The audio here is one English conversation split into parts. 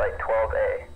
Site 12A.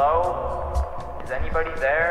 Hello? Is anybody there?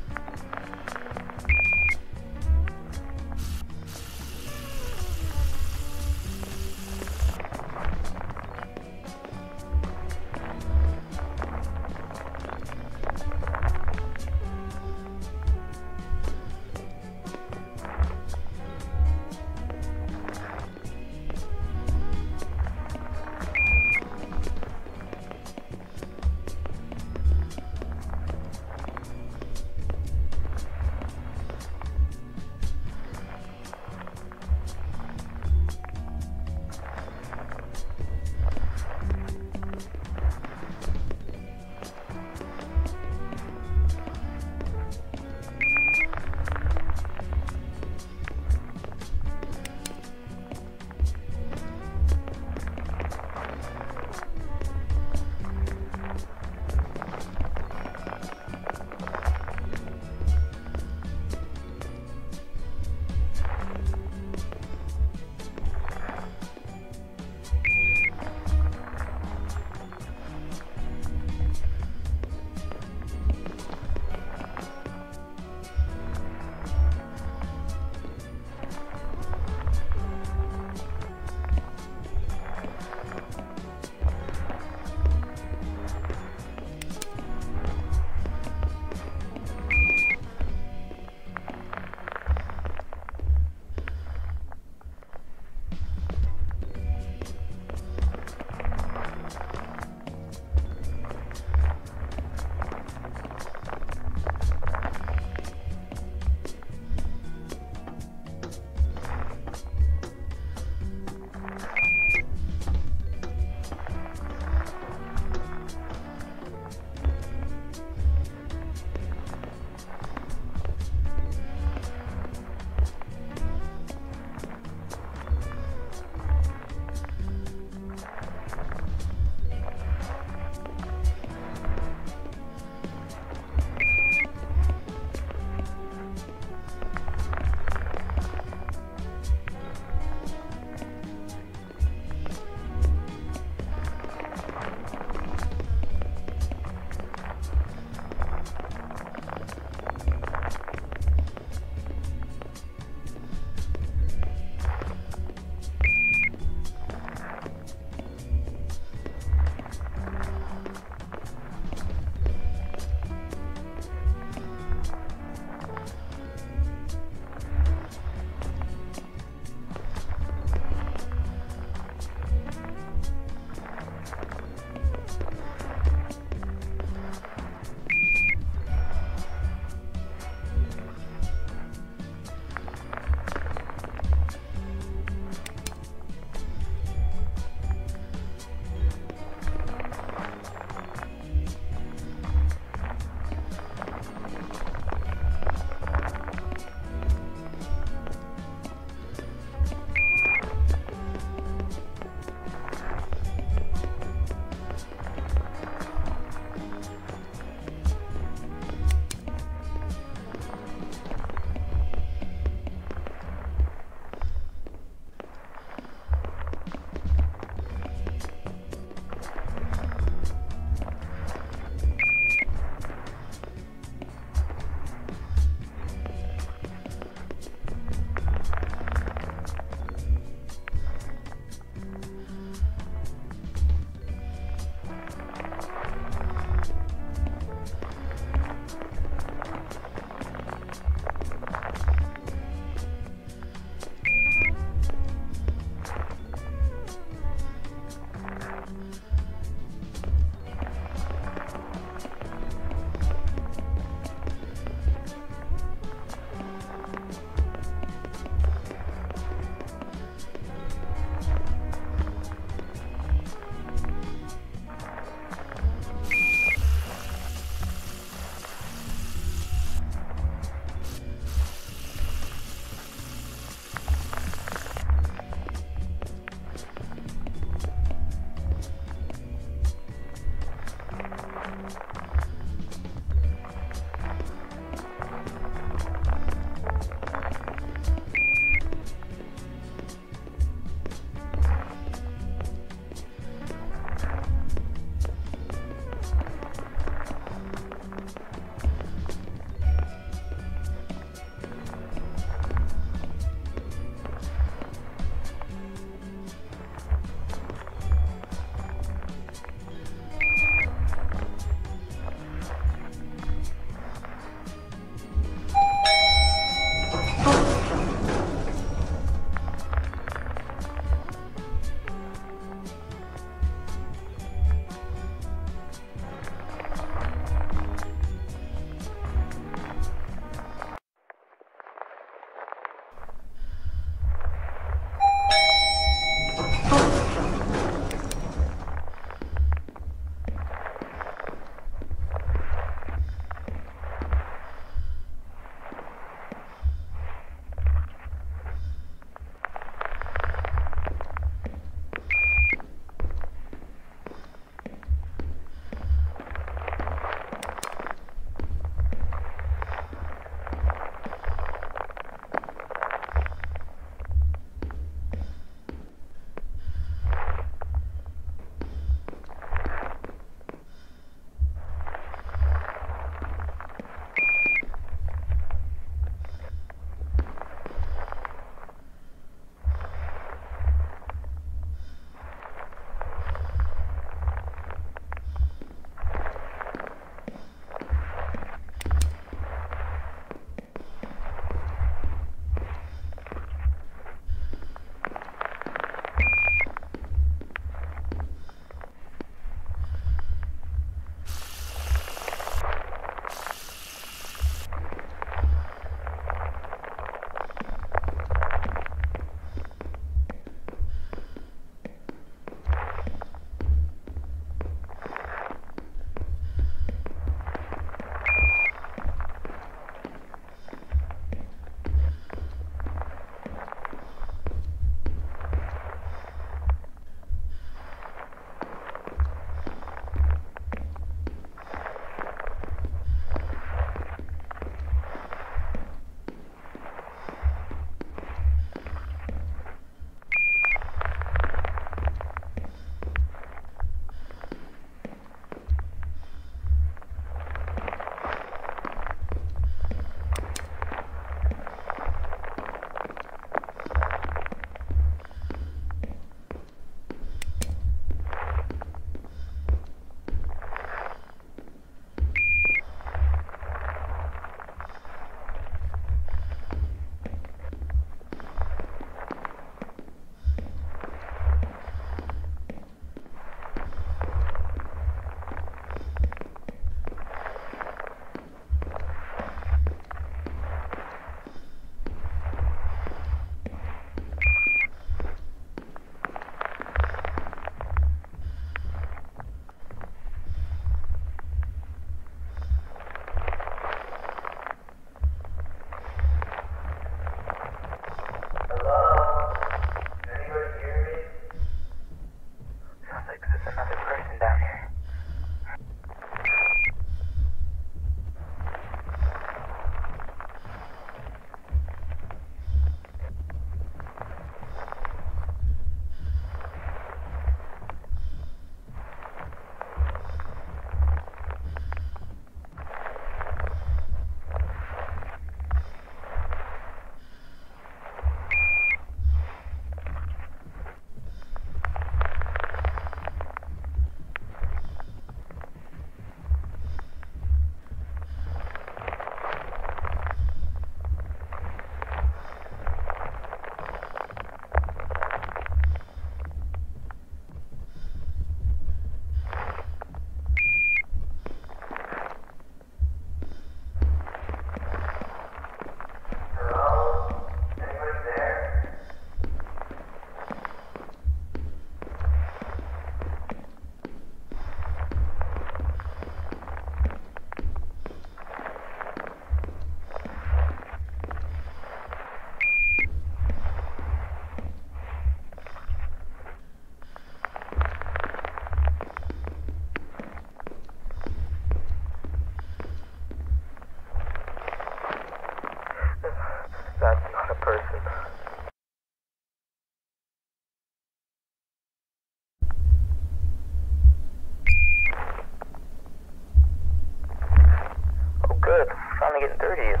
Getting to get.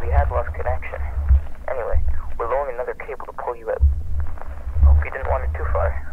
We had lost connection. Anyway, we're lowering another cable to pull you out. Hope you didn't want it too far.